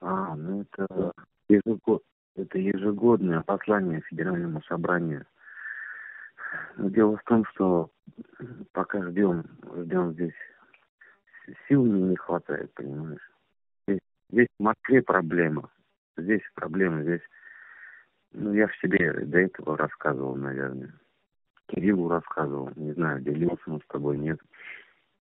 Ну, это, ежегод, это ежегодное послание Федеральному собранию. Но дело в том, что пока ждем, ждем здесь, сил не хватает, понимаешь? Здесь, здесь в Москве проблема. Здесь проблема, здесь... Ну, я в себе до этого рассказывал, наверное. Кириллу рассказывал, не знаю, делился он с тобой, нет.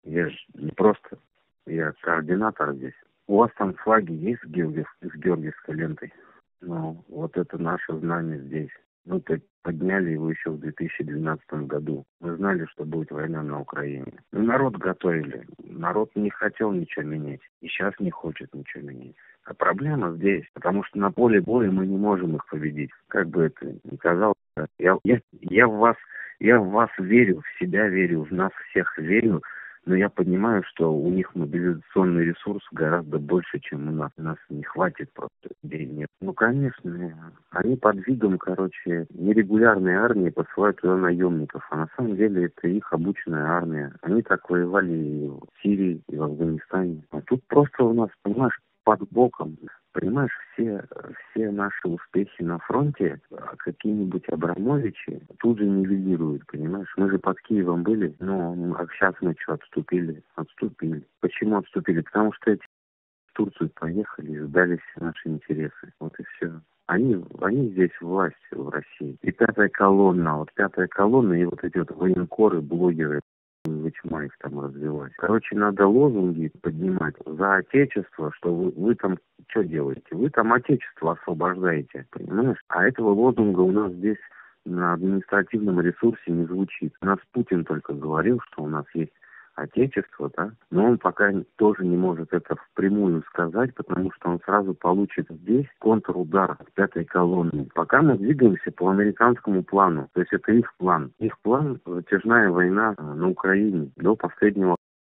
Я же не просто, я координатор здесь. У вас там флаги есть с, Георгиев, с георгиевской лентой? Ну, вот это наше знание здесь. Мы подняли его еще в 2012 году. Мы знали, что будет война на Украине. Ну, народ готовили. Народ не хотел ничего менять. И сейчас не хочет ничего менять. А проблема здесь, потому что на поле боя мы не можем их победить. Как бы это ни казалось. Я, я, я в вас я в вас верю, в себя верю, в нас всех верю, но я понимаю, что у них мобилизационный ресурс гораздо больше, чем у нас. У нас не хватит просто людей нет. Ну, конечно, они под видом, короче, нерегулярной армии посылают туда наемников, а на самом деле это их обученная армия. Они так воевали и в Сирии, и в Афганистане. А тут просто у нас, понимаешь, под боком. Понимаешь, все, все наши успехи на фронте а какие-нибудь Абрамовичи тут же нивелируют, понимаешь? Мы же под Киевом были, ну, а сейчас мы что, отступили? Отступили. Почему отступили? Потому что эти в Турцию поехали и сдались наши интересы. Вот и все. Они, они здесь власть в России. И пятая колонна, вот пятая колонна и вот эти вот военкоры, блогеры, Вычма их там развивать. Короче, надо лозунги поднимать за отечество, что вы, вы там что делаете? Вы там отечество освобождаете, понимаешь? А этого лозунга у нас здесь на административном ресурсе не звучит. У нас Путин только говорил, что у нас есть Отечество, да, но он пока тоже не может это впрямую сказать, потому что он сразу получит здесь контрудар от пятой колонны. Пока мы двигаемся по американскому плану, то есть это их план. Их план – затяжная война э, на Украине до последнего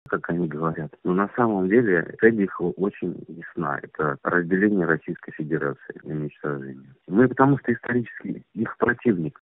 как они говорят. Но на самом деле цель их очень ясна. Это разделение Российской Федерации, уничтожение. Мы потому что исторически их противник.